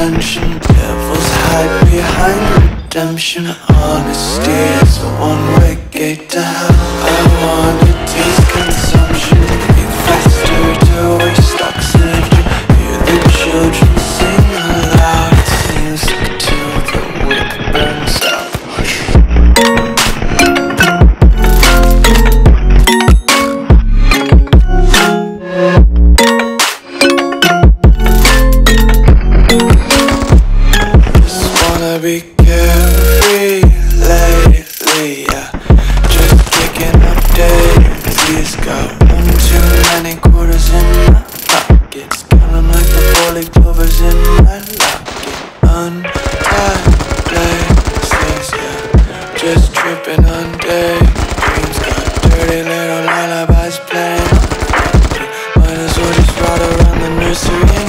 The tension. Devils hide behind redemption. Honesty is a one-way gate to hell. be carefree lately, yeah. Just kicking up daisies. Got one too many quarters in my pocket. counting like the four leaf clovers in my locket. Untied laces, yeah. Just tripping on daydreams. Got dirty little lullabies playing. Might as well just ride around the nursery.